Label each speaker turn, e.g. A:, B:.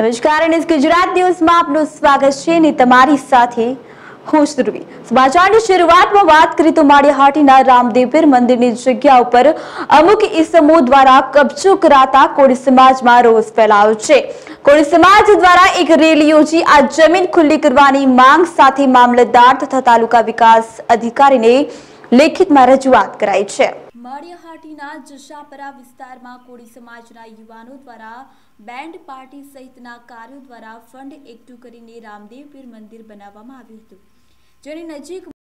A: નમસ્કાર એનએસ ગુજરાત ન્યૂઝમાં આપનું સ્વાગત છે અને તમારી સાથે હું ધ્રુવી. સમાચારની શરૂઆતમાં વાત કરીએ તો માળિયાહાટીના રામદેવપીર મંદિરની જગ્યા ઉપર અમુક ઈસમો દ્વારા કબજો કરાતા કોળી સમાજમાં રોષ ફેલાયો છે. કોળી સમાજ દ્વારા એક રેલી યોજી આ જમીન ખુલ્લી કરવાની માંગ સાથે મામલતદાર તથા તાલુકા વિકાસ અધિકારીને લેખિતમાં રજૂઆત કરાઈ છે. માળિયાહાટીના જશાપરા વિસ્તારમાં કોળી સમાજના યુવાનો દ્વારા બેન્ડ પાર્ટી સહિતના કાર્યો દ્વારા ફંડ એકઠું કરીને રામદેવપીર મંદિર બનાવવામાં આવ્યું હતું. જેની નજીક